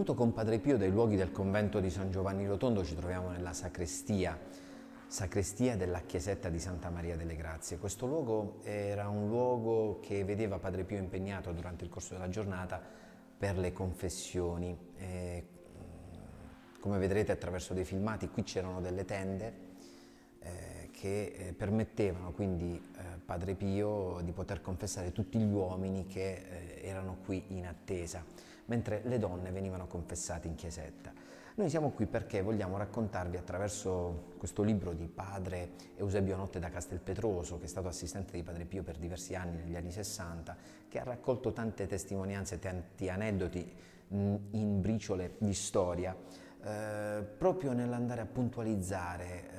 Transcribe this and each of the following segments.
Venuto con Padre Pio dai luoghi del convento di San Giovanni Rotondo ci troviamo nella sacrestia, sacrestia della chiesetta di Santa Maria delle Grazie. Questo luogo era un luogo che vedeva Padre Pio impegnato durante il corso della giornata per le confessioni. E, come vedrete attraverso dei filmati, qui c'erano delle tende eh, che eh, permettevano quindi eh, Padre Pio di poter confessare tutti gli uomini che eh, erano qui in attesa mentre le donne venivano confessate in chiesetta. Noi siamo qui perché vogliamo raccontarvi attraverso questo libro di padre Eusebio Notte da Castelpetroso, che è stato assistente di Padre Pio per diversi anni negli anni 60, che ha raccolto tante testimonianze, tanti aneddoti in briciole di storia, eh, proprio nell'andare a puntualizzare eh,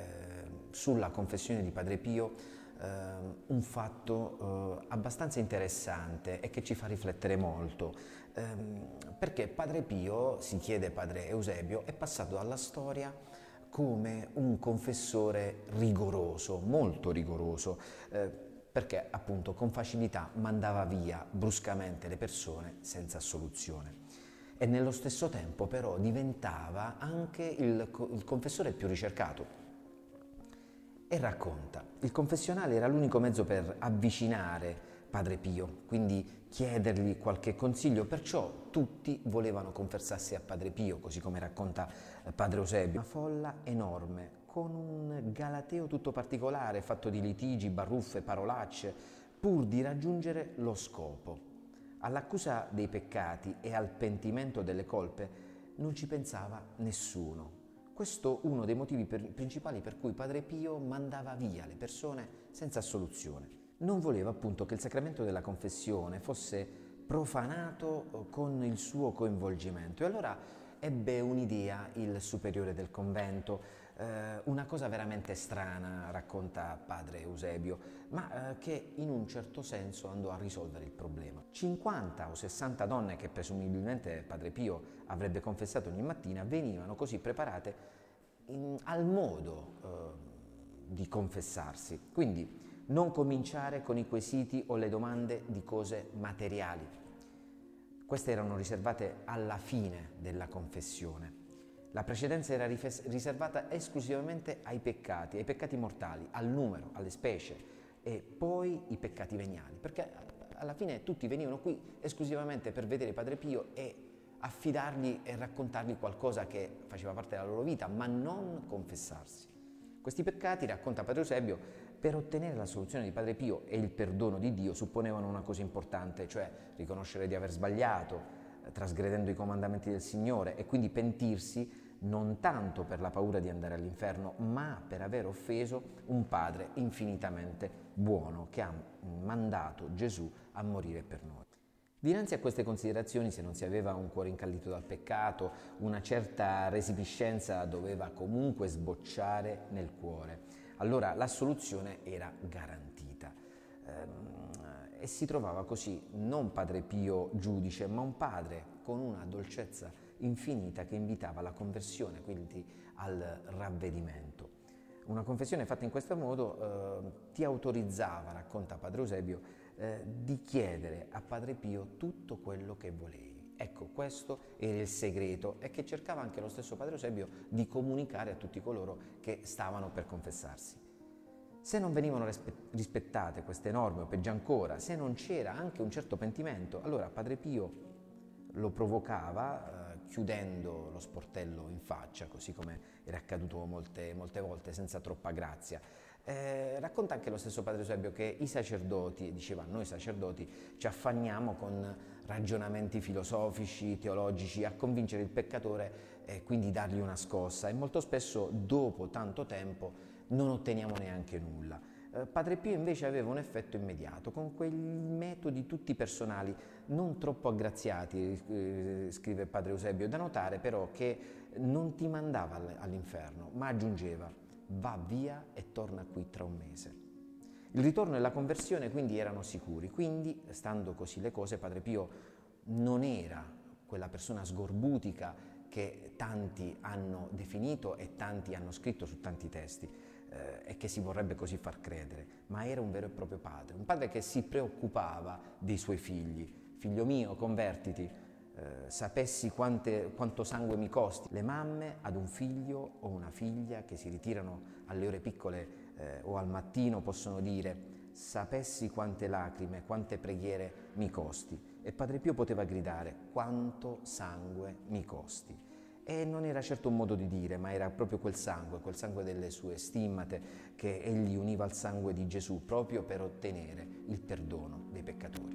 sulla confessione di Padre Pio un fatto eh, abbastanza interessante e che ci fa riflettere molto, ehm, perché Padre Pio, si chiede Padre Eusebio, è passato dalla storia come un confessore rigoroso, molto rigoroso, eh, perché appunto con facilità mandava via bruscamente le persone senza assoluzione. E nello stesso tempo però diventava anche il, il confessore più ricercato, e racconta. Il confessionale era l'unico mezzo per avvicinare Padre Pio, quindi chiedergli qualche consiglio, perciò tutti volevano confessarsi a Padre Pio, così come racconta eh, Padre Eusebio. Una folla enorme, con un galateo tutto particolare, fatto di litigi, baruffe, parolacce, pur di raggiungere lo scopo. All'accusa dei peccati e al pentimento delle colpe non ci pensava nessuno. Questo è uno dei motivi per, principali per cui Padre Pio mandava via le persone senza soluzione. Non voleva appunto che il sacramento della confessione fosse profanato eh, con il suo coinvolgimento e allora ebbe un'idea il superiore del convento, eh, una cosa veramente strana, racconta padre Eusebio, ma eh, che in un certo senso andò a risolvere il problema. 50 o 60 donne che presumibilmente padre Pio avrebbe confessato ogni mattina venivano così preparate in, al modo eh, di confessarsi. Quindi non cominciare con i quesiti o le domande di cose materiali. Queste erano riservate alla fine della confessione. La precedenza era riservata esclusivamente ai peccati, ai peccati mortali, al numero, alle specie e poi i peccati veniali, perché alla fine tutti venivano qui esclusivamente per vedere Padre Pio e affidargli e raccontargli qualcosa che faceva parte della loro vita, ma non confessarsi. Questi peccati, racconta Padre Eusebio, per ottenere la soluzione di Padre Pio e il perdono di Dio supponevano una cosa importante, cioè riconoscere di aver sbagliato, trasgredendo i comandamenti del Signore e quindi pentirsi non tanto per la paura di andare all'inferno, ma per aver offeso un Padre infinitamente buono che ha mandato Gesù a morire per noi. Dinanzi a queste considerazioni, se non si aveva un cuore incallito dal peccato, una certa resipiscenza doveva comunque sbocciare nel cuore. Allora la soluzione era garantita. Ehm, e si trovava così non Padre Pio giudice, ma un padre con una dolcezza infinita che invitava alla conversione, quindi al ravvedimento. Una confessione fatta in questo modo eh, ti autorizzava, racconta Padre Eusebio, eh, di chiedere a Padre Pio tutto quello che volevi. Ecco, questo era il segreto e che cercava anche lo stesso Padre Eusebio di comunicare a tutti coloro che stavano per confessarsi. Se non venivano rispettate queste norme, o peggio ancora, se non c'era anche un certo pentimento, allora Padre Pio lo provocava eh, chiudendo lo sportello in faccia, così come era accaduto molte, molte volte senza troppa grazia. Eh, racconta anche lo stesso Padre Eusebio che i sacerdoti, diceva noi sacerdoti, ci affanniamo con ragionamenti filosofici, teologici, a convincere il peccatore e quindi dargli una scossa e molto spesso dopo tanto tempo non otteniamo neanche nulla. Eh, Padre Pio invece aveva un effetto immediato, con quei metodi tutti personali, non troppo aggraziati, eh, scrive Padre Eusebio, da notare però che non ti mandava all'inferno, ma aggiungeva va via e torna qui tra un mese. Il ritorno e la conversione quindi erano sicuri, quindi, stando così le cose, Padre Pio non era quella persona sgorbutica che tanti hanno definito e tanti hanno scritto su tanti testi eh, e che si vorrebbe così far credere, ma era un vero e proprio padre, un padre che si preoccupava dei suoi figli. Figlio mio, convertiti, eh, sapessi quante, quanto sangue mi costi. Le mamme ad un figlio o una figlia che si ritirano alle ore piccole eh, o al mattino possono dire sapessi quante lacrime, quante preghiere mi costi. E Padre Pio poteva gridare quanto sangue mi costi. E non era certo un modo di dire, ma era proprio quel sangue, quel sangue delle sue stimmate che egli univa al sangue di Gesù proprio per ottenere il perdono dei peccatori.